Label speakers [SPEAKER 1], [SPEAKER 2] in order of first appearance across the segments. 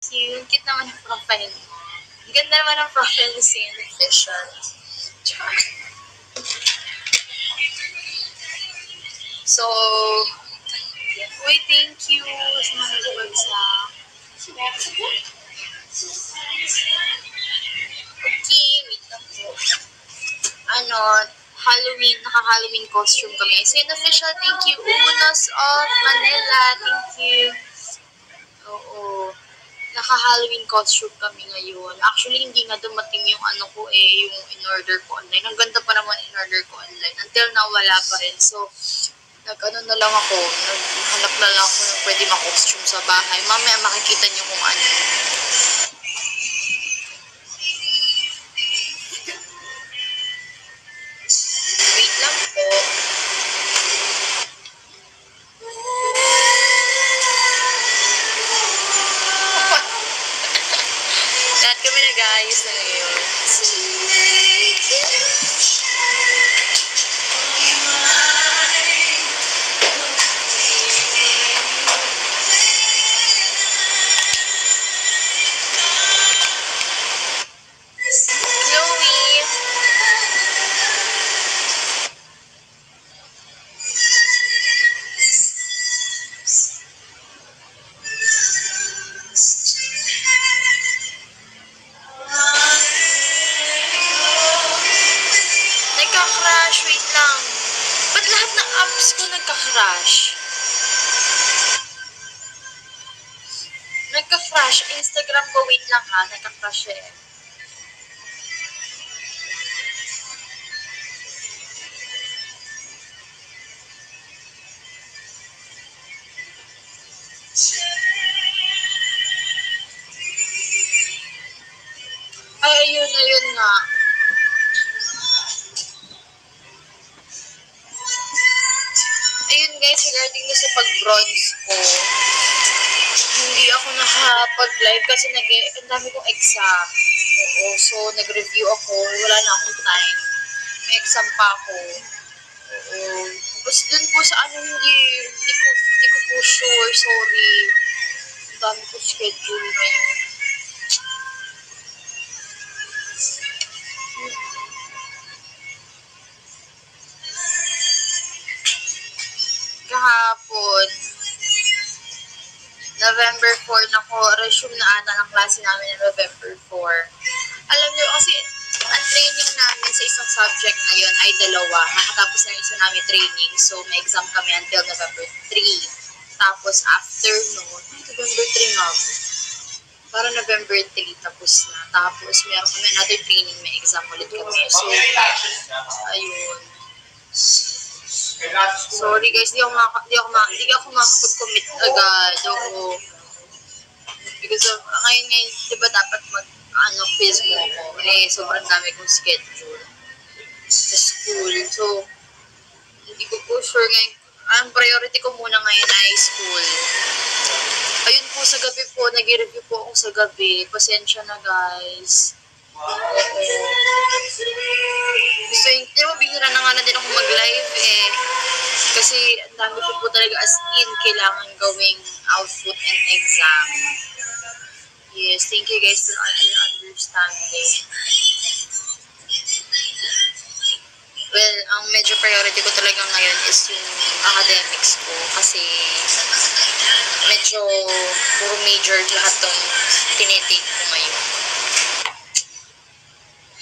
[SPEAKER 1] Ang cute naman ng profile. Ang ganda naman ng profile ni Sin Official. Char. So, uy, thank you sa mga nagbagsak. Okay, wait lang po. Ano, Halloween, naka-Halloween costume kami. Sin Official, thank you. Unos of Manila, thank you. Oo. Naka-Halloween costume kami ngayon. Actually, hindi nga dumating yung ano ko eh, yung in-order ko online. Ang ganda pa naman in-order ko online. Until now, wala pa rin. So, nag-ano na lang ako, naghanap na lang ako ng pwede ma-costume sa bahay. Mamaya makikita niyo kung ano. Nagka-crash eh. Dami kong exam. Oo, so nag-review ako, wala na akong time. May exam pa ako. Namin ng November 4. Alam niyo, kasi ang training namin sa isang subject na yun ay dalawa. Nakatapos na yung isa namin training. So, may exam kami until November 3. Tapos, after noon, November 3 nga ako. Para November 3 tapos na. Tapos, meron kami another training, may exam ulit kami. So, ayun. Sorry guys, di ako maka, di ako maka, di ako makakapag-commit agad. Oo. Because of, ngayon ngayon, di ba dapat mag, ano, quiz mo ako. Eh, sobrang dami kong schedule sa school. So, hindi ko po sure ngayon. Ang priority ko muna ngayon ay school. Ayun po, sa gabi po, nag-review po ako sa gabi. Pasensya na guys. Gusto yung, di ba bihira na nga na din ako mag-live eh. Kasi ang dami ko po talaga as in kailangan gawing output and exam. Yes, thank you guys for your understanding. Well, ang medyo priority ko talaga ngayon is yung academics ko kasi medyo puro major lahat tong tinitake ko ngayon.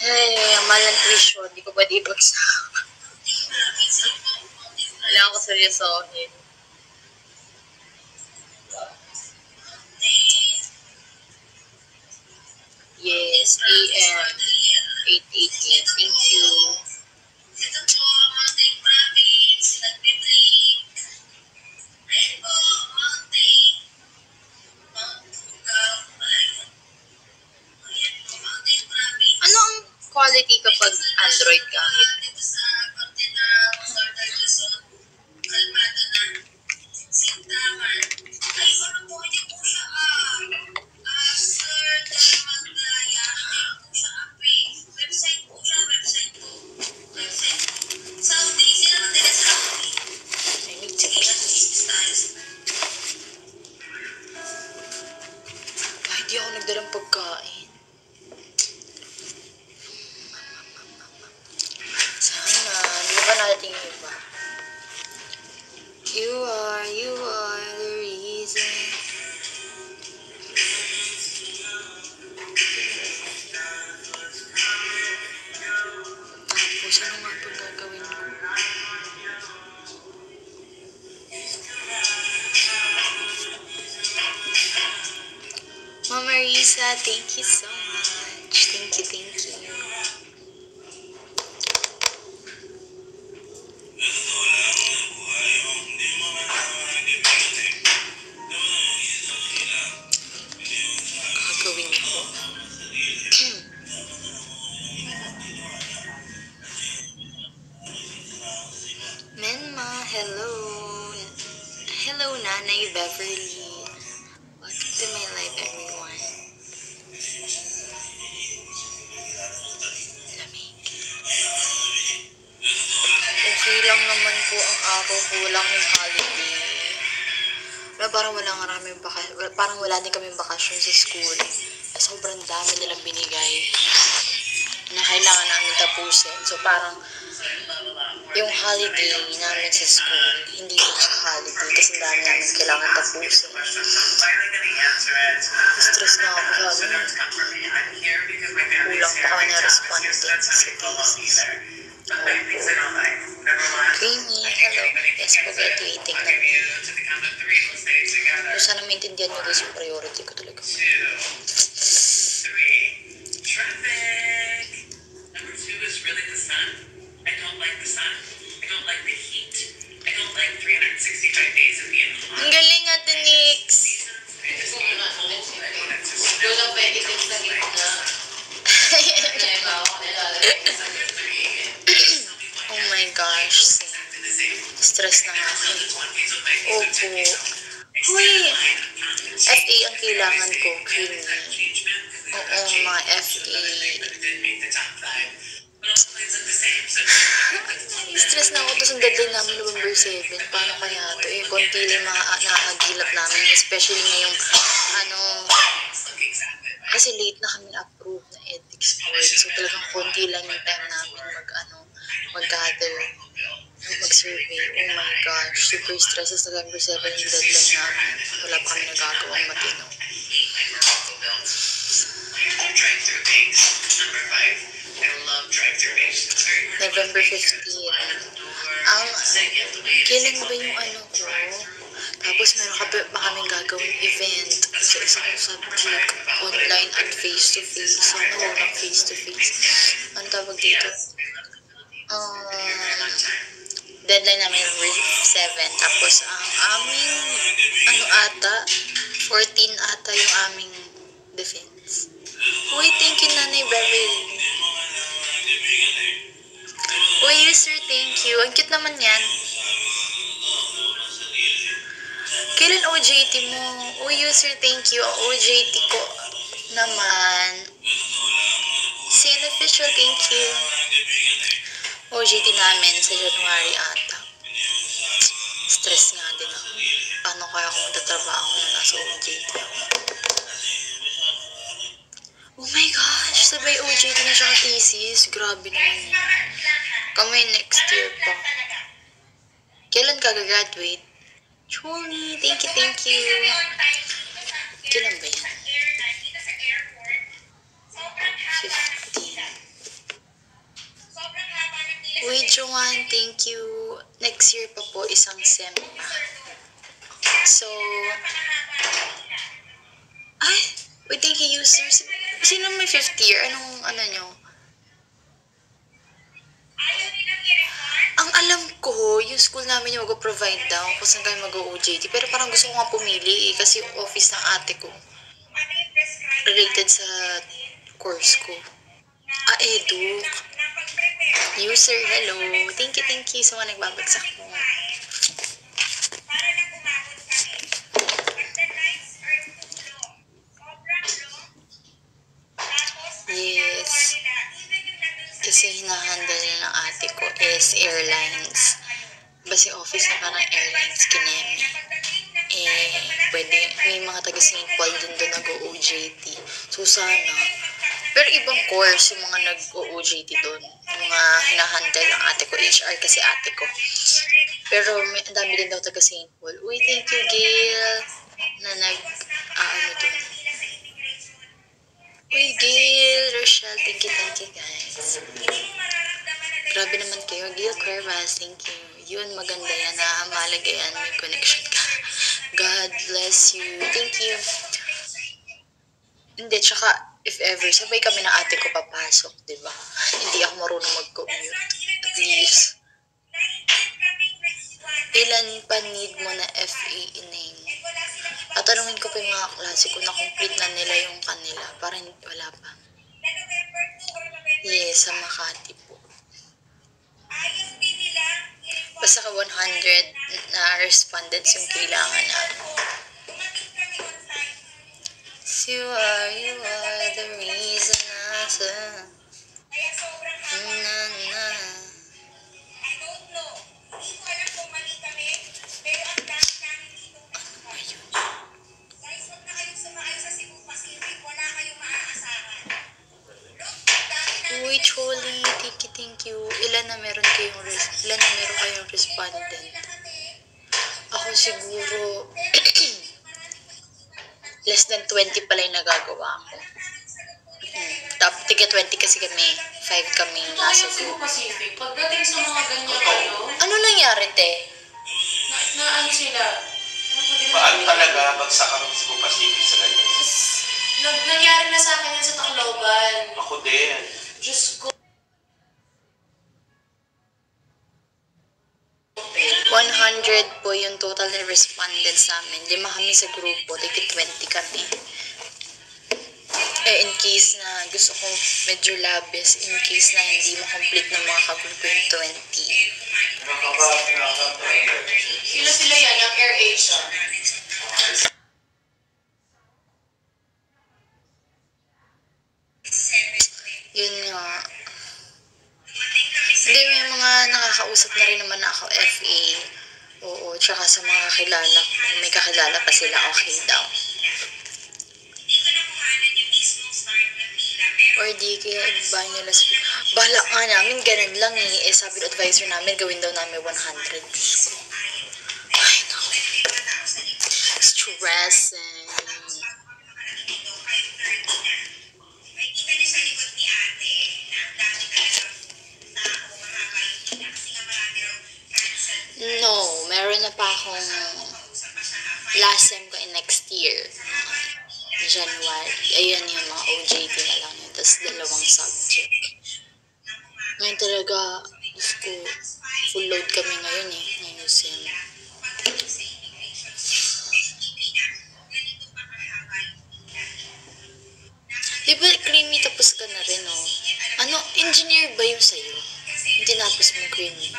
[SPEAKER 1] Ay, ang mahal ng tuition. Hindi ko pwede ibagsak. Wala ako seryosohin. Yes, AM 888. Thank you. Ano ang quality kapag Android gamit? Namin sa school,
[SPEAKER 2] nilalagay ko sa gitna.
[SPEAKER 1] oh my gosh, same. Stress na nga ako. Opo. Huy! FA ang kailangan ko, creamy. Oo, mga FA. Stress na ako, tapos ang deadline namin November 7. Paano kaya ito? Eh, konti lang mga nakakagilat namin, especially ngayong, ano, kasi late na kami na-approve na ethics board. So talagang konti lang yung time namin mag, ano, mag-gather, mag-survey. Oh my gosh, super stress. Sa November 7 yung deadline namin. Wala pa kami nagagawang matino.
[SPEAKER 3] Drive-through banks. Number five.
[SPEAKER 1] November
[SPEAKER 3] make
[SPEAKER 1] 15.
[SPEAKER 3] door.
[SPEAKER 1] Ang,
[SPEAKER 3] Second, the way it
[SPEAKER 1] kailan ba yung ano ko? Tapos meron ka pa, kaming gagawing event sa isang subject, online at face-to-face. Sana walang face-to-face. Ano tawag dito? Um, deadline namin November 7. Tapos ang aming, ano ata, 14 ata yung aming defense. Uy, thank you, Nanay Beverly. Cute naman yan. Kailan OJT mo? Uy, user, thank you. OJT ko naman. Sin official, thank you. OJT namin sa January ata. Stress nga din ako. Paano kaya ako magtatrabaho na nasa OJT ako? Oh my gosh, sabay OJT na siya thesis. Grabe naman yun. Kami next year pa. Kailan ka graduate? Truly, thank you, thank you. Kailan ba yan? 15. Uy, Joanne, thank you. Next year pa po, isang sem. So, ay, wait, thank you, users. Sino may 50 year? Anong, ano nyo? Ang alam ko, yung school namin yung mag-provide daw kung saan kayo mag-OJT. Pero parang gusto ko nga pumili eh, kasi yung office ng ate ko related sa course ko. Ah, edu. User, hello. Thank you, thank you sa mga nagbabagsak mo. So sana, pero ibang course yung mga nag-OJT doon. Yung mga hinahandle ng ate ko, HR kasi ate ko. Pero may, ang dami din daw taga St. Paul. Uy, thank you, Gail, na nag, ah, ano doon. Uy, Gail, Rochelle, thank you, thank you, guys. Grabe naman kayo. Gail Cuervas, thank you. Yun, maganda yan na mahalaga yan. May connection ka. God bless you. Thank you. Hindi, tsaka, if ever, sabay kami ng ate ko papasok, di ba? Hindi ako marunong mag-commute. At ilan pa need mo na FA ineng? Tatanungin ko pa yung mga klase ko na complete na nila yung kanila. Parang wala pa. Yes, sa Makati po. Basta ka 100 na respondents yung kailangan namin. You are, you are the reason I said, nagagawa ko. Hmm. Top, tiga 20 kasi kami. 5 kami
[SPEAKER 2] Ito
[SPEAKER 1] nasa group.
[SPEAKER 2] Pacific. Pagdating sa mga ganyan kayo,
[SPEAKER 1] Ano nangyari, te?
[SPEAKER 2] na, na ano sila? Ano
[SPEAKER 4] Paano talaga bagsak ang Cebu Pacific sa ganyan?
[SPEAKER 2] Nag, nangyari na sa akin yan sa Tacloban.
[SPEAKER 4] Ako din.
[SPEAKER 2] Diyos ko.
[SPEAKER 1] 100 po yung total na respondents namin. Lima kami sa grupo, tigi 20 kami. Medyo labis, in case na hindi mo complete ng mga kagrupo yung 20.
[SPEAKER 2] Sila sila yan, ang Air Asia.
[SPEAKER 1] Yun nga. Hindi, may mga nakakausap na rin naman ako, FA. Oo, tsaka sa mga kakilala may kakilala pa sila, okay daw. Or di kaya iba nila sa... Bala nga namin, ganun lang eh. Eh, sabi ng advisor namin, gawin daw namin 100. Diyos ko. Ay, naku. Stressing. No, meron na pa akong last sem ko in next year. January. Ayun yung mga OJT na lang Tapos dalawang subject. Ngayon talaga, Diyos ko, full load kami ngayon eh. Ngayon sem. Di ba, creamy tapos ka na rin, oh. Ano, engineer ba yung sa'yo? Yung tinapos mo creamy.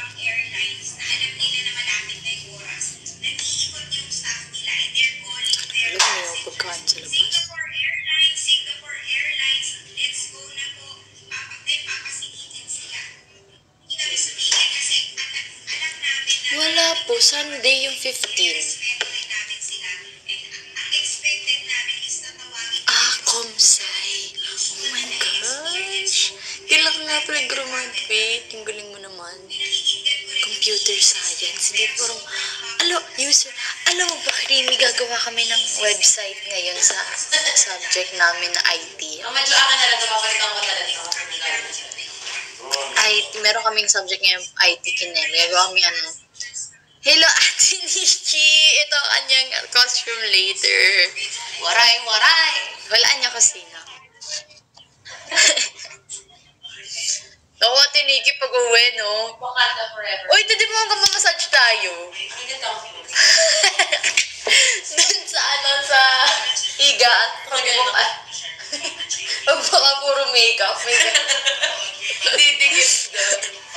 [SPEAKER 1] Sunday yung 15. Ah, Komsay. Oh my gosh. Kailan nga pala graduate? Yung galing mo naman. Computer science. Hindi parang, alo, user, alam mo ba, Creamy, gagawa kami ng website ngayon sa subject namin na IT.
[SPEAKER 2] Ang medyo akin na lang, mapalitan ko talaga.
[SPEAKER 1] IT, meron kaming subject ngayon, IT kinem. Gagawa kami ano. Hello, Ate Nikki! Ito ang kanyang costume later.
[SPEAKER 2] Waray, waray!
[SPEAKER 1] Wala niya kasi na. Ako, Ate Nikki, pag uwi, no?
[SPEAKER 2] Wakanda forever.
[SPEAKER 1] Uy, hindi mo hanggang massage tayo.
[SPEAKER 2] Ganda ko.
[SPEAKER 1] Dun sa ano, sa higaan. Magbuka. Magbuka puro makeup. Makeup.
[SPEAKER 2] Hindi dikit doon.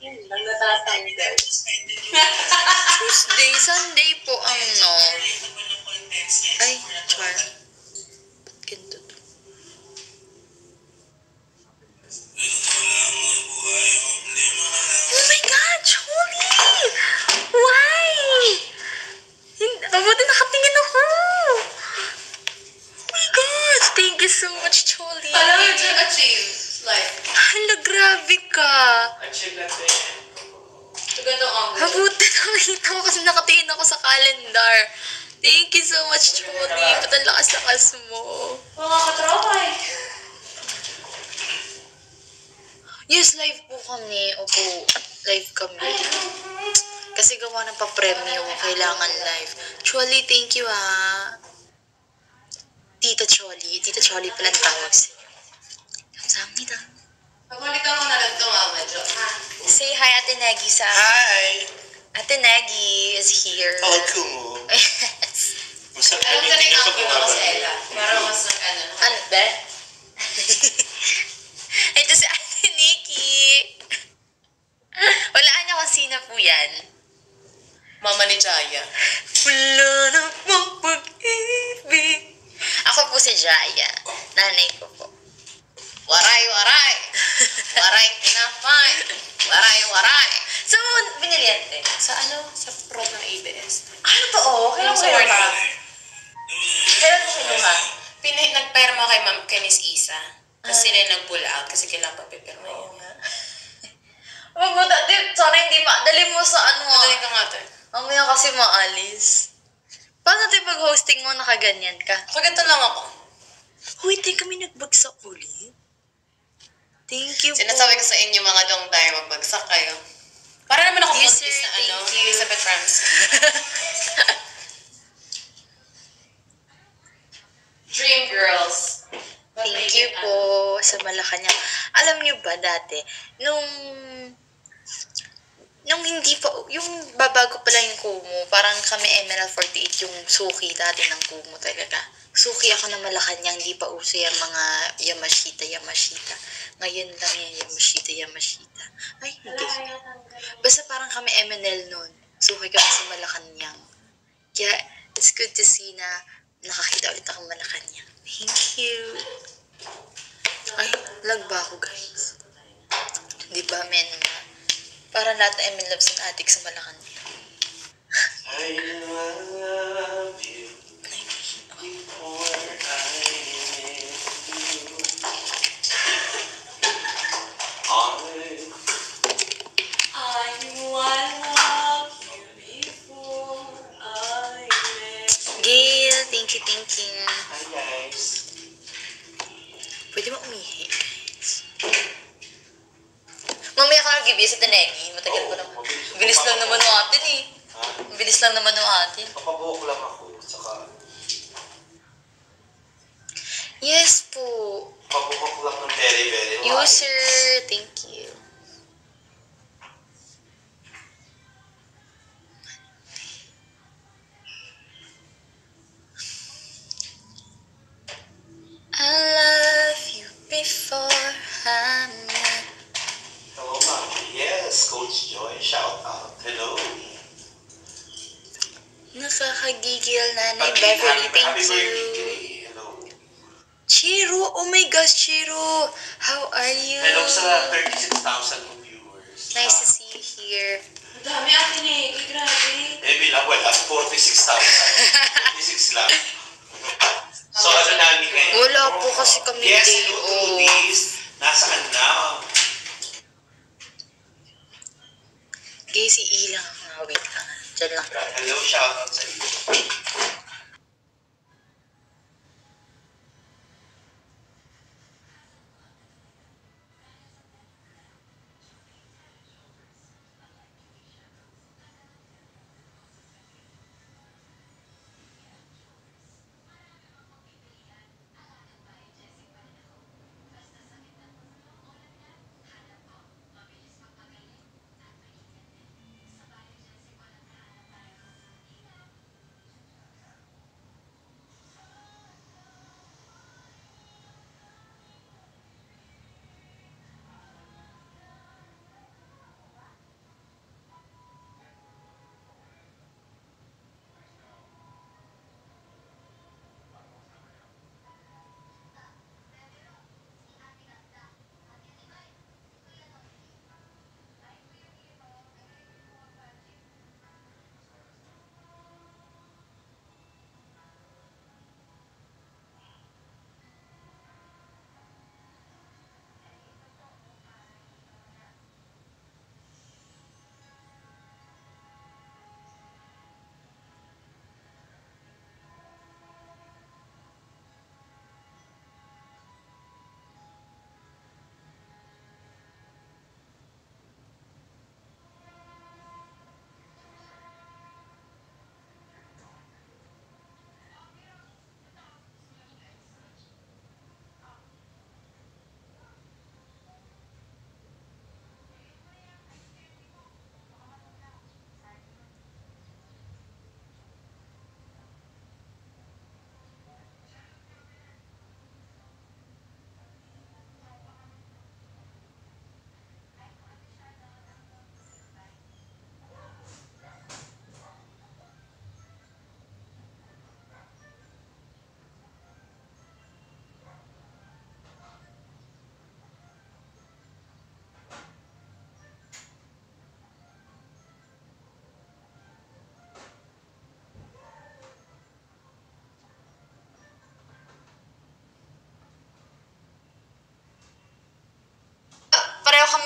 [SPEAKER 1] Yun lang natatanggal. Tuesday, Sunday po ang no. Ay, char. Ba't to? Oh my God, Julie! Why? Mabuti nakatingin ako! Oh my God! Thank you so much,
[SPEAKER 2] Julie! Paano you achieve life?
[SPEAKER 1] Hala, grabe ka.
[SPEAKER 4] Achieve natin.
[SPEAKER 2] to get the on.
[SPEAKER 1] Habuti nakita ko kasi nakatingin ako sa calendar. Thank you so much, Choli. Ba't ang lakas-lakas mo?
[SPEAKER 2] Mga katropa eh.
[SPEAKER 1] Yes, live po kami. Opo, live kami. Kasi gawa ng pa-premyo, kailangan live. Choli, thank you ah. Tita Choli. Tita Choli pala ang tawag sa inyo. Kamsahamnida.
[SPEAKER 2] Pagmalitan mo na lang ito, Mama Jo. Ha?
[SPEAKER 1] Say hi, Ate Negi sa...
[SPEAKER 4] Hi!
[SPEAKER 1] Ate Negi is here.
[SPEAKER 4] Oh, kumo.
[SPEAKER 1] yes.
[SPEAKER 4] Masarap
[SPEAKER 2] Alam ka rin ako ako sa. Ella. Para mas nag ano.
[SPEAKER 1] Ano ba? Ito si Ate Nikki. Walaan niya kung sino po yan.
[SPEAKER 2] Mama ni Jaya.
[SPEAKER 1] Wala na pong pag-ibig. Ako po si Jaya. Nanay ko po.
[SPEAKER 2] Waray, waray. Waray, pinapay. Waray, waray.
[SPEAKER 1] So, binili yan eh.
[SPEAKER 2] Sa ano? Sa prod ng ABS. Ano to oh? Kailan mo kinuha?
[SPEAKER 1] Kailan mo kinuha?
[SPEAKER 2] Pini, nagperma kay, Ma'am, kay Miss Isa. Tapos sila yung nag-pull out kasi kailangan pa pipirma yun.
[SPEAKER 1] Wag mo, dati, sana hindi madali mo sa ano ah.
[SPEAKER 2] Madali ka nga to.
[SPEAKER 1] Mamaya kasi maalis. Paano tayo pag-hosting mo nakaganyan ka?
[SPEAKER 2] Kaganda lang ako.
[SPEAKER 1] Huy, tayo kami nagbagsak ulit. Thank you
[SPEAKER 2] Sinasabi ko
[SPEAKER 1] po.
[SPEAKER 2] sa inyo mga dong tayo magbagsak kayo. Para naman ako
[SPEAKER 1] Yes, sir.
[SPEAKER 2] na ano,
[SPEAKER 1] you.
[SPEAKER 2] Elizabeth Ramsey. Dream Girls.
[SPEAKER 1] Thank you po sa Malacanang. Alam niyo ba dati, nung nung hindi pa, yung babago pa lang yung Kumu, parang kami Emerald 48 yung suki dati ng Kumu talaga. Suki ako ng Malacanang, hindi pa uso yung mga Yamashita, Yamashita. Ngayon lang yung Yamashita, Yamashita. Ay, hindi. Basta parang kami MNL noon. Suki kami sa Malacanang. Kaya, it's good to see na nakakita ulit akong Malacanang. Thank you. Ay, lag ba ako, guys? Di ba, men? Para lahat na MN loves ang adik sa Malacanang.
[SPEAKER 4] I love you
[SPEAKER 1] Thank you.
[SPEAKER 4] Hi guys.
[SPEAKER 1] Pwede mo umihi, guys. Mamaya ka nag-give sa Tanegi. Matagal
[SPEAKER 4] Oo,
[SPEAKER 1] naman.
[SPEAKER 4] mabilis.
[SPEAKER 1] Bilis lang naman ng atin eh.
[SPEAKER 4] Ha?
[SPEAKER 1] Bilis lang naman ng atin.
[SPEAKER 4] Papabuhok lang ako. Saka,
[SPEAKER 1] Yes po.
[SPEAKER 4] pabuhok lang ng very, very.
[SPEAKER 1] User, thank you.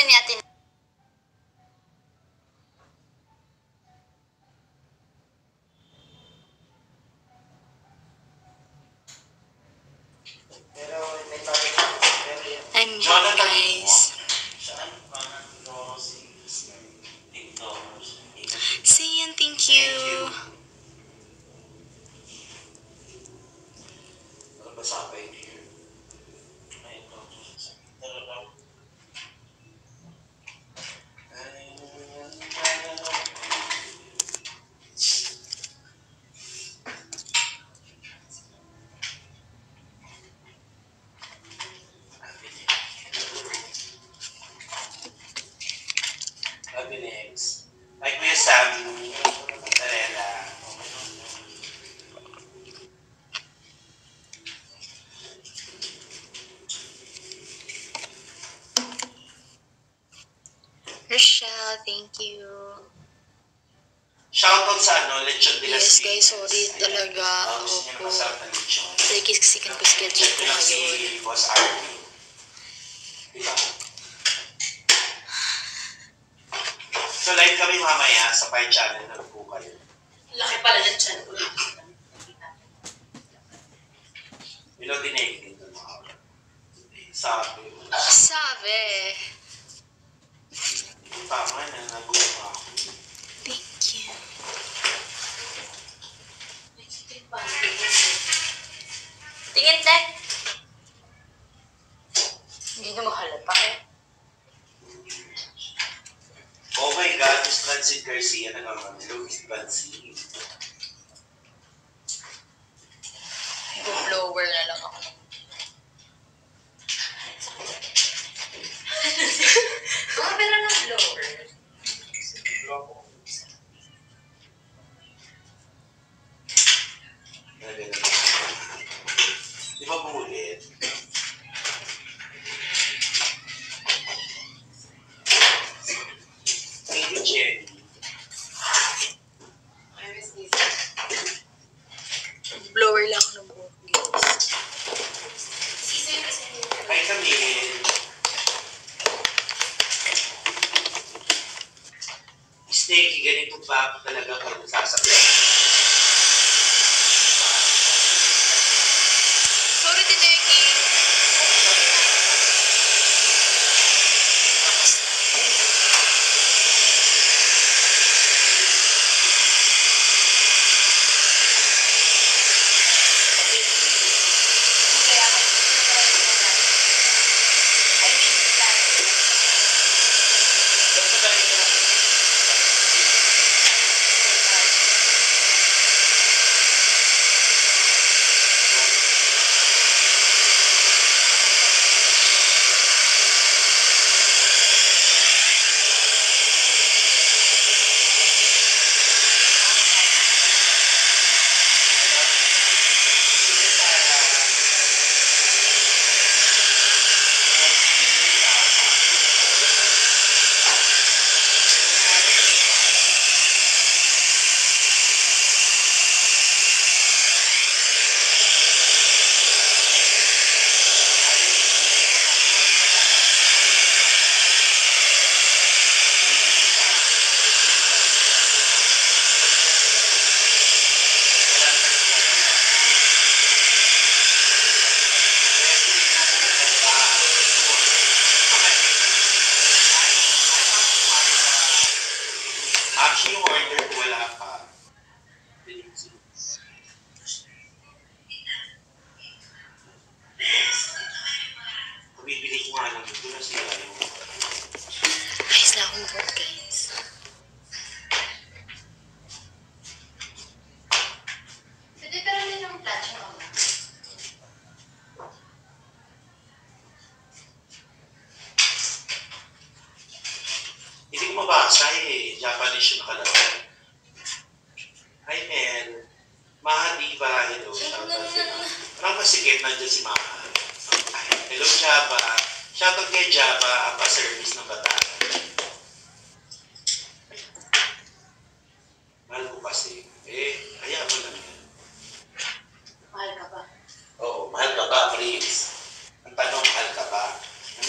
[SPEAKER 4] tenía
[SPEAKER 1] sorry talaga.
[SPEAKER 4] Na lechon.
[SPEAKER 1] Dahil kisikan ko schedule ko ngayon.
[SPEAKER 4] So live kami mamaya sa Pi Channel na po kayo.
[SPEAKER 2] Laki pala ng chan ko.
[SPEAKER 4] Ilo dinig dito mga Sabi.
[SPEAKER 1] Sabi.
[SPEAKER 4] Tama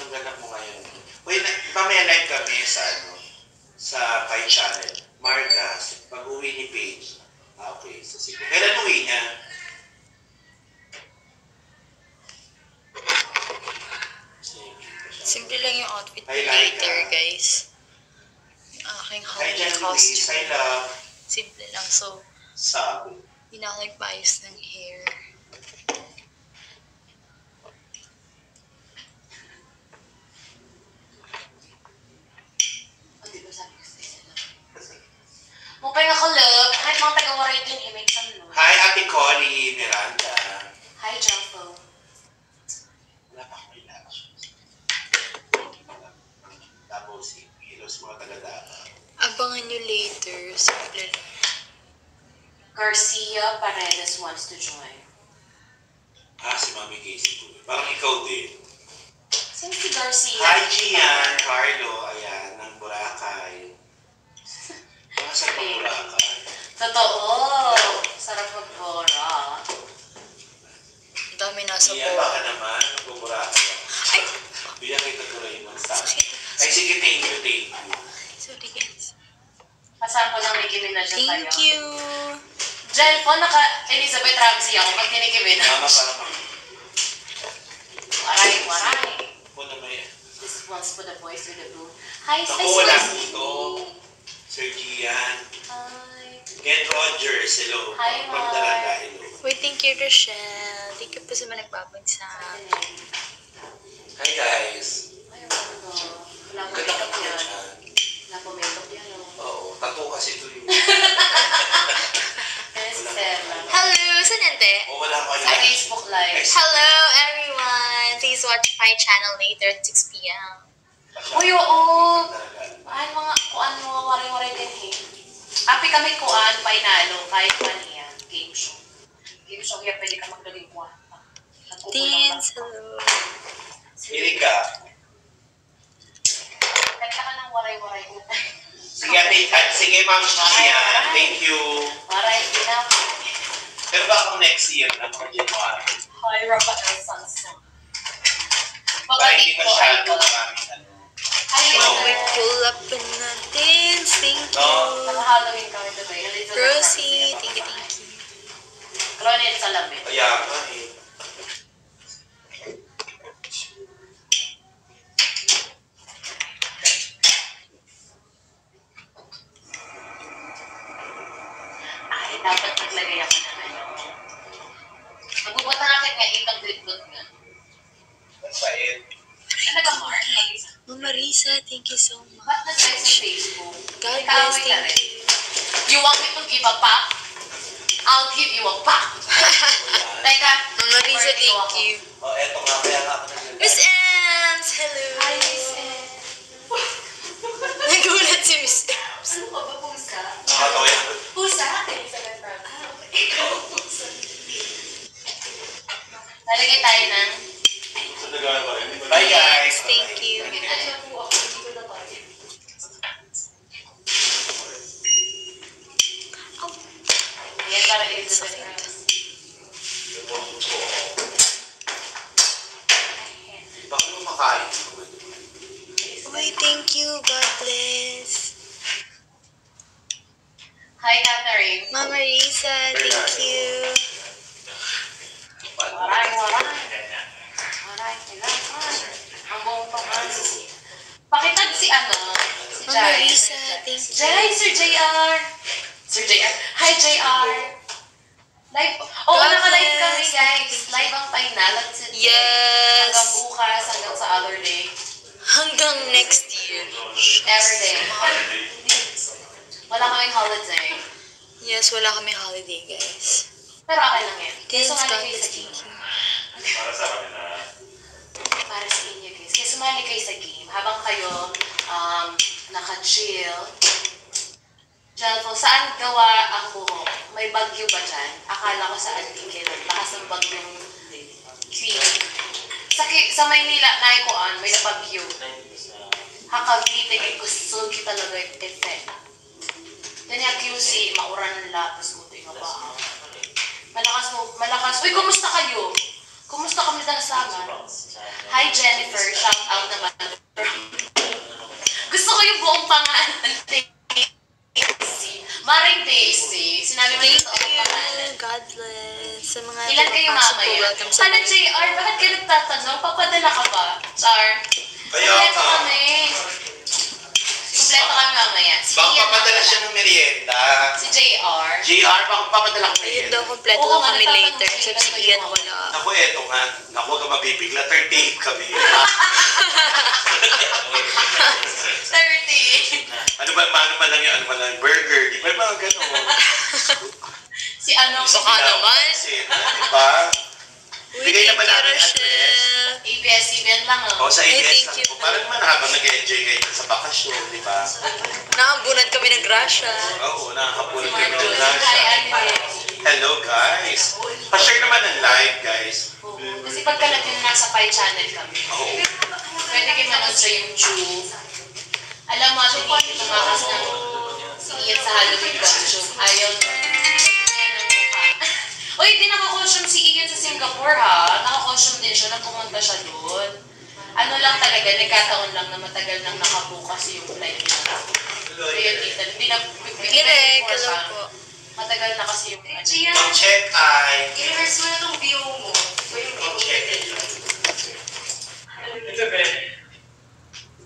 [SPEAKER 4] Anong ganap mo ngayon? Uy, na, mamaya live kami sa ano, sa Pi Channel. Margas, pag uwi ni Paige. Ah, okay. So, sige. Kailan uwi niya?
[SPEAKER 1] Simple lang yung outfit
[SPEAKER 4] like,
[SPEAKER 1] later, guys. Yung aking.
[SPEAKER 4] Hi,
[SPEAKER 1] costume. Simple lang. So,
[SPEAKER 4] Sabi.
[SPEAKER 1] hindi na ako nagpaayos ng hair.
[SPEAKER 2] O, di ba sabi ko sa'yo lang? Mupay ako, love. Kahit mga taga-warrate yung image ang love.
[SPEAKER 4] Hi, Ate Connie Miranda.
[SPEAKER 2] Hi, Jumbo.
[SPEAKER 4] Wala pa akong elections. Tapos, ilos mga taga-data.
[SPEAKER 1] Abangan nyo later. Simple lang.
[SPEAKER 2] Garcia Paredes wants to join.
[SPEAKER 4] Ah, si Mami Casey po. Parang ikaw din.
[SPEAKER 2] Sino si Garcia?
[SPEAKER 4] Hi, Gian, Carlo, ayan, ng Boracay. Sa Boracay.
[SPEAKER 2] Totoo. Sarap mag-bora.
[SPEAKER 1] Ang dami nasa
[SPEAKER 4] Iyan,
[SPEAKER 1] bowl.
[SPEAKER 4] baka naman. Nagbuburaki ako.
[SPEAKER 1] Ay!
[SPEAKER 4] Bigyan kita tuloy mo sa
[SPEAKER 1] Sakit.
[SPEAKER 4] Ay, sige, thank you, thank you.
[SPEAKER 1] Sorry guys.
[SPEAKER 2] Kasama ng Nicki Minaj yung
[SPEAKER 1] Thank
[SPEAKER 2] tayo.
[SPEAKER 1] you.
[SPEAKER 2] Jen po, naka Elizabeth Ramsey ako pag ni Nicki Minaj.
[SPEAKER 4] Mama, parang mag-
[SPEAKER 2] waray.
[SPEAKER 4] Puno mo yan.
[SPEAKER 2] This one's for the boys with the blue. Hi,
[SPEAKER 4] Naku, wala dito. Sir Gian.
[SPEAKER 2] Hi.
[SPEAKER 4] Ken Rogers, hello.
[SPEAKER 2] Hi.
[SPEAKER 4] Dalaga, hello.
[SPEAKER 1] Wait, thank you, Rochelle. Thank you po sa mga nagbabagsak.
[SPEAKER 4] Hi, guys.
[SPEAKER 2] Ay, ano. Wala
[SPEAKER 4] Ganda
[SPEAKER 2] makeup yan.
[SPEAKER 4] dyan.
[SPEAKER 2] Wala makeup yan. oh.
[SPEAKER 4] Oo, tato kasi ito yung...
[SPEAKER 2] Yan si Stella.
[SPEAKER 1] Hello, sanente.
[SPEAKER 4] O, wala ko
[SPEAKER 2] Sa Facebook Live.
[SPEAKER 1] Hello, everyone. Please watch my channel later at 6 p.m.
[SPEAKER 2] Uy, oo. Ay, mga kuan mo, waray-waray din eh. Api kami kuan, painalo, kahit man yan. Game show. Game show, kaya pwede ka magdaling kuan.
[SPEAKER 1] Dance, hello.
[SPEAKER 4] Hilig ka.
[SPEAKER 2] Kanta ka ng waray-waray.
[SPEAKER 4] Sige, ate, at sige, ma'am Gian. Thank you.
[SPEAKER 2] Waray, ina.
[SPEAKER 4] Pero baka next year na mga January.
[SPEAKER 2] Hi, Rafael Sanson.
[SPEAKER 4] Para hindi masyado
[SPEAKER 2] idol.
[SPEAKER 4] maraming
[SPEAKER 1] Now we pull up in the dance. Thank you.
[SPEAKER 2] Naka-Halloween kami today. Elizabeth
[SPEAKER 1] Rosie, thank you, thank you.
[SPEAKER 2] Clonate sa lamit.
[SPEAKER 4] Kaya nga eh.
[SPEAKER 2] Ay, dapat naglagay ako ng ano. Magbubuta natin nga itang gripot nga.
[SPEAKER 4] Masayit.
[SPEAKER 2] Ano ka, Mark? Mag-isa.
[SPEAKER 1] Mama Risa, thank you so much.
[SPEAKER 2] Ba't nag-try sa Facebook?
[SPEAKER 1] God bless, thank
[SPEAKER 2] rin.
[SPEAKER 1] you.
[SPEAKER 2] You want me to give a pack? I'll give you a pack. Teka.
[SPEAKER 1] Mama Risa,
[SPEAKER 2] birthday ko
[SPEAKER 1] thank you.
[SPEAKER 4] O, eto nga, kaya nga ako nag
[SPEAKER 1] Miss Ems, hello.
[SPEAKER 2] Hi, Miss Ed.
[SPEAKER 1] Nagulat si Miss Ems.
[SPEAKER 2] Ano ka ba, pusa?
[SPEAKER 4] Nakakatawa yan.
[SPEAKER 2] Pusa? Elizabeth Ramsey. Ah, okay. Lalagay tayo ng...
[SPEAKER 4] So, nagawa ko rin. Bye, guys.
[SPEAKER 1] Thank you.
[SPEAKER 2] Lalagay tayo po ako. Hindi ko na tayo. Ayan, para Elizabeth Ramsey.
[SPEAKER 4] Baka mo makain.
[SPEAKER 1] Uy, thank you. God bless.
[SPEAKER 2] Hi, Catherine.
[SPEAKER 1] Mama Risa, thank you.
[SPEAKER 2] Waray, waray. Waray, kailangan. Ang buong pangalan. Pakitag si ano, si
[SPEAKER 1] Mama
[SPEAKER 2] Jai.
[SPEAKER 1] Risa, thank you.
[SPEAKER 2] Jai, Sir JR. Sir JR. Hi, JR. Live. Oh,
[SPEAKER 1] God
[SPEAKER 2] naka-live kami, guys. Live ang final at
[SPEAKER 1] Yes.
[SPEAKER 2] Hanggang bukas, hanggang sa other day.
[SPEAKER 1] Hanggang next year.
[SPEAKER 2] Every day. Wala kaming holiday.
[SPEAKER 1] Yes, wala kami holiday, guys.
[SPEAKER 2] Pero okay lang yan.
[SPEAKER 1] Thanks,
[SPEAKER 2] Sumali kayo sa game.
[SPEAKER 4] Para sa na.
[SPEAKER 2] Para sa inyo, guys. Kaya sumali kayo sa game. Habang kayo um, naka-chill. Jelfo, saan gawa ang buhok? May bagyo ba dyan? Akala ko sa Antique lang. Lakas ng bagyong Queen. Sa, sa Maynila, naikuan, may bagyo. Hakagite, kay gusto kita talaga effect. Then yung QC, mauran ng lapis mo, tinga ba? Malakas mo, malakas. Uy, kumusta kayo? Kumusta kami dahil sa amin? Hi Jennifer, shout out naman. Gusto ko yung buong pangalan. Maring Daisy. Sinabi mo yung buong pangalan.
[SPEAKER 1] you. God bless. Sa mga
[SPEAKER 2] Ilan kayo mamaya? Sana JR, bakit kayo nagtatanong? Papadala ka ba? Char.
[SPEAKER 4] Kaya
[SPEAKER 2] Kompleto kami. Kompleto kami mamaya. Si
[SPEAKER 4] Baka
[SPEAKER 2] Ian
[SPEAKER 4] papadala siya ng merienda.
[SPEAKER 2] Si JR.
[SPEAKER 4] JR, baka papadala
[SPEAKER 1] Ayun
[SPEAKER 4] merienda.
[SPEAKER 1] daw, kompleto
[SPEAKER 2] Oo,
[SPEAKER 1] kami later. Except si Ian wala.
[SPEAKER 4] Ako, eto nga. Ako, huwag ka mabibigla. Third date kami.
[SPEAKER 2] 30.
[SPEAKER 4] ano ba, ano ba lang yung, ano ba lang, burger. Di ba mga gano'n?
[SPEAKER 2] Si ano?
[SPEAKER 1] Baka naman.
[SPEAKER 4] Kasi, di ba?
[SPEAKER 1] Uy,
[SPEAKER 4] Bigay naman namin
[SPEAKER 1] Rochelle.
[SPEAKER 2] ABS-CBN lang
[SPEAKER 4] O
[SPEAKER 2] ah.
[SPEAKER 4] sa ABS lang po. Parang naman habang nag-enjoy kayo sa bakasyon, di ba?
[SPEAKER 1] Naambunan kami ng grasya.
[SPEAKER 4] Oo, nakakapulit
[SPEAKER 2] Mark
[SPEAKER 4] kami ng
[SPEAKER 2] Ate.
[SPEAKER 4] Hello, guys. Pa-share naman ng live, guys.
[SPEAKER 2] Kasi pagkalat yun nasa Pi channel kami.
[SPEAKER 4] Oo.
[SPEAKER 2] Pwede kayo manood sa YouTube. Alam mo, ate, dito tumakas ng Ian sa Halloween costume. Ayaw mukha. Uy, di naka-costume si Ian sa Singapore ha. Naka-costume din siya. Nagpumunta siya doon. Ano lang talaga, nagkataon lang na matagal nang nakabukas yung flight niya. Kaya tita, hindi na...
[SPEAKER 1] Hello
[SPEAKER 2] pa.
[SPEAKER 1] po.
[SPEAKER 2] Matagal na kasi yung... ano.
[SPEAKER 4] Ang check ay...
[SPEAKER 2] I-reverse mo na itong view mo. O yung view
[SPEAKER 4] Ang check.
[SPEAKER 3] Ito, be.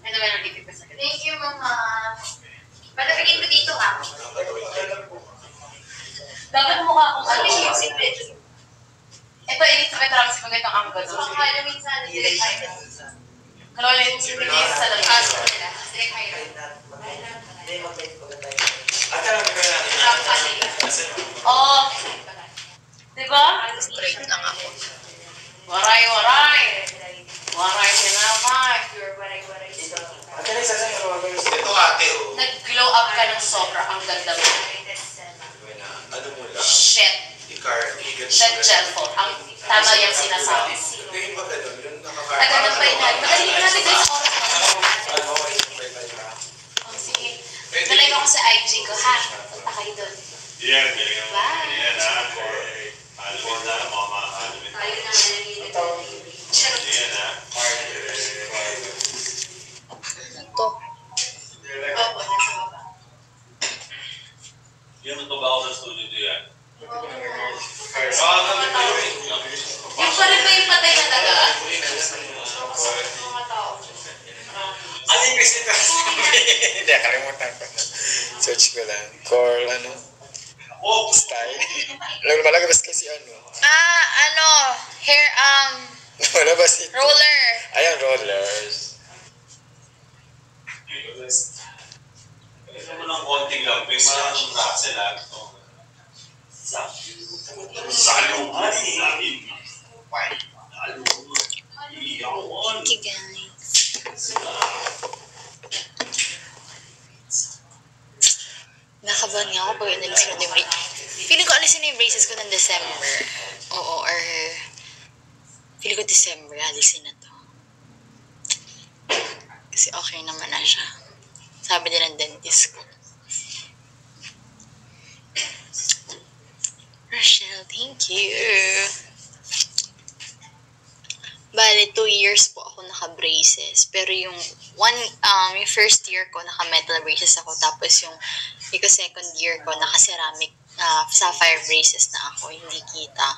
[SPEAKER 2] Ano ba sa ganito?
[SPEAKER 1] Thank you, mama. Patapigin ko dito ha.
[SPEAKER 2] Dapat mukha akong
[SPEAKER 1] Ano
[SPEAKER 2] ano.
[SPEAKER 1] yung secret?
[SPEAKER 2] Ito, Elizabeth Ramos, magandang angle.
[SPEAKER 1] So, Halloween sana, direct hire.
[SPEAKER 2] Kalawala yung hindi sa
[SPEAKER 1] Ah,
[SPEAKER 2] labas.
[SPEAKER 1] sa kanila. Direct hire.
[SPEAKER 3] At alam ko na Kasi,
[SPEAKER 2] Oo. Diba?
[SPEAKER 1] Straight lang ako.
[SPEAKER 2] Waray, waray. Waray,
[SPEAKER 3] nagsasabi ko mga guys.
[SPEAKER 4] Ito ate, oh.
[SPEAKER 2] Nag-glow up ka ng sobra. Ang ganda mo.
[SPEAKER 4] Ano mo lang?
[SPEAKER 2] Shit.
[SPEAKER 4] Icar, igan
[SPEAKER 2] Shit, Jelfo. Ang tama yung sinasabi.
[SPEAKER 4] Yung ba ganun? Yung nakakar...
[SPEAKER 2] Tagal na pa inag. Madali ka natin guys na.
[SPEAKER 3] Ano,
[SPEAKER 2] sige. Nalive ako sa IG ko, ha? Punta kayo doon.
[SPEAKER 5] Yan, galing mo.
[SPEAKER 2] Bye.
[SPEAKER 5] Yan ha. For Halloween na, mama Halloween.
[SPEAKER 1] Tayo na nanginginig.
[SPEAKER 5] Yan ha.
[SPEAKER 1] Ito.
[SPEAKER 5] Yan ang trabaho sa studio ko yan. Ah, kami pa.
[SPEAKER 2] Yung pala ba yung patay na daga?
[SPEAKER 1] Tao.
[SPEAKER 3] Ano yung kasi ito? Hindi, kalimutan ko na. Search ko lang. Core, ano?
[SPEAKER 5] Oh,
[SPEAKER 3] Style. Alam mo, malagabas kasi ano.
[SPEAKER 1] Ah, ano, hair, um,
[SPEAKER 3] Malabas ito.
[SPEAKER 1] roller.
[SPEAKER 3] Ayan, rollers.
[SPEAKER 5] Ito mo ng konting lang. May mga Russell ha. Salungan namin. Salungan.
[SPEAKER 1] Thank you, guys. Nakabahan nga ako pag inalis ko na yung braces. Feeling ko alisin na yung braces ko ng December. Oo, or... Feeling ko December, alisin na to. Kasi okay naman na siya. Sabi din ng dentist ko. Rochelle, thank you. Bale, two years po ako naka-braces. Pero yung one, um, yung first year ko, naka-metal braces ako. Tapos yung, yung second year ko, naka-ceramic uh, sapphire braces na ako. Hindi kita.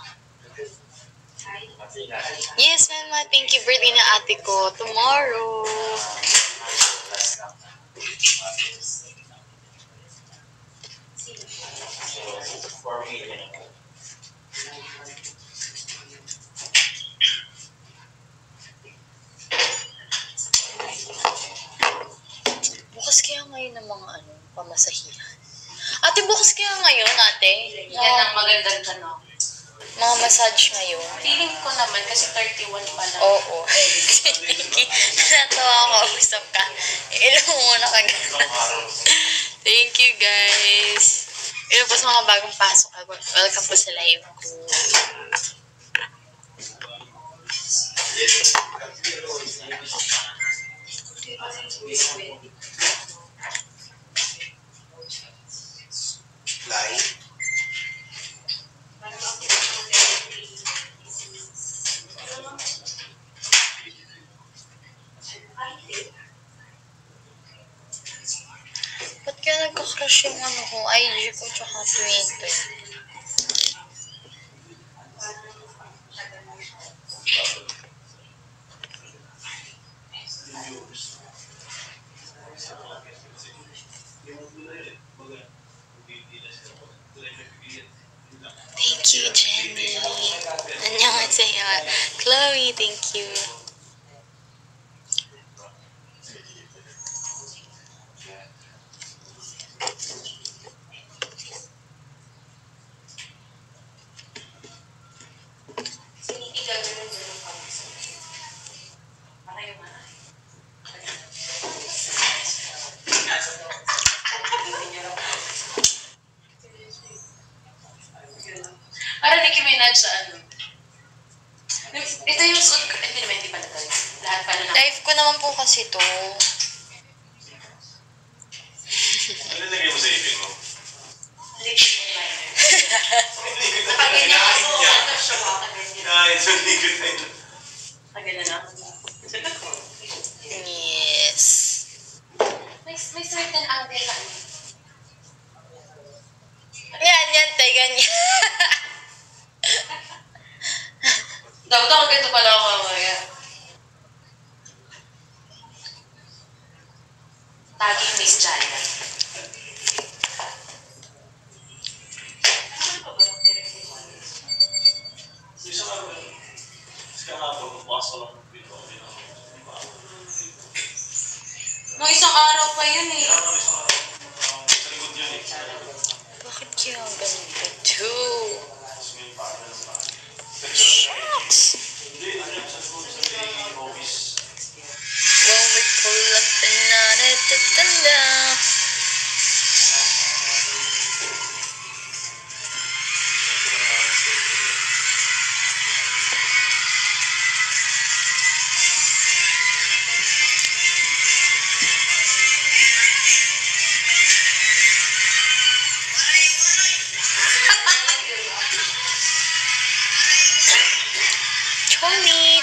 [SPEAKER 1] Yes, mama. Thank you. Birthday na ate ko. Tomorrow. Bukas kaya ngayon ng mga ano, pamasahihan. Ate, bukas kaya ngayon, ate?
[SPEAKER 2] Yan ang magandang tanong.
[SPEAKER 1] Mga massage ngayon.
[SPEAKER 2] Feeling ko naman kasi 31 pa lang.
[SPEAKER 1] Oo. Natawa ako, usap ka. Ilan mo muna ka Thank you, guys. Ito po sa mga bagong pasok. Welcome po sa live ko.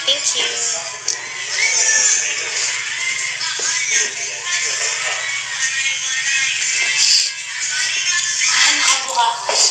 [SPEAKER 1] Thank you. Ah, nakabuka ka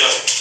[SPEAKER 1] Matthew.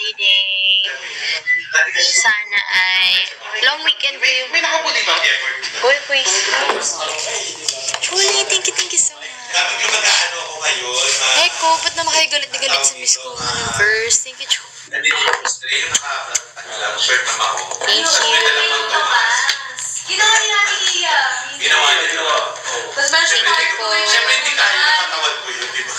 [SPEAKER 1] Holiday. Sana ay long weekend for you.
[SPEAKER 4] May nakapuli ba?
[SPEAKER 1] Uy, please. Julie, thank you, thank you so much.
[SPEAKER 4] Dapat yung mag-ano ako ngayon.
[SPEAKER 1] Eko, ba't na makayo galit na galit sa miss ko verse? Thank you, Julie.
[SPEAKER 4] Nandito yung stray, yung naka, ano lang, shirt na mako.
[SPEAKER 1] Thank you.
[SPEAKER 2] Ginawa ni Ate Iya.
[SPEAKER 4] Ginawa niyo. Oh.
[SPEAKER 2] Tapos meron si
[SPEAKER 4] Siyempre, hindi-
[SPEAKER 2] Marco.
[SPEAKER 4] Siyempre, hindi kaya ng katawan ko yun, di ba?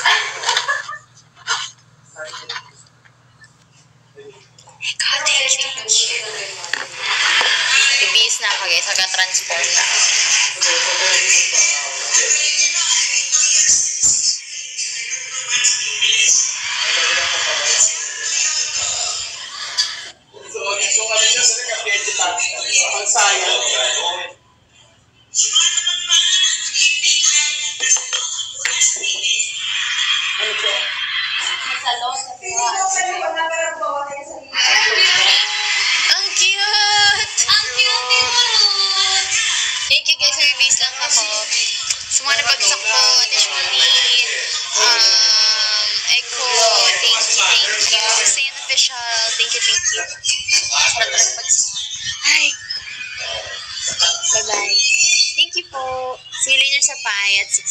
[SPEAKER 1] Eko, thank you, thank you. Ibis na ako guys, nag-transport na.
[SPEAKER 5] Ang sayang.
[SPEAKER 1] Thank you, thank you. Sa mga nabagsak. Hi! Bye-bye. Thank you po. See you later sa Pi at 6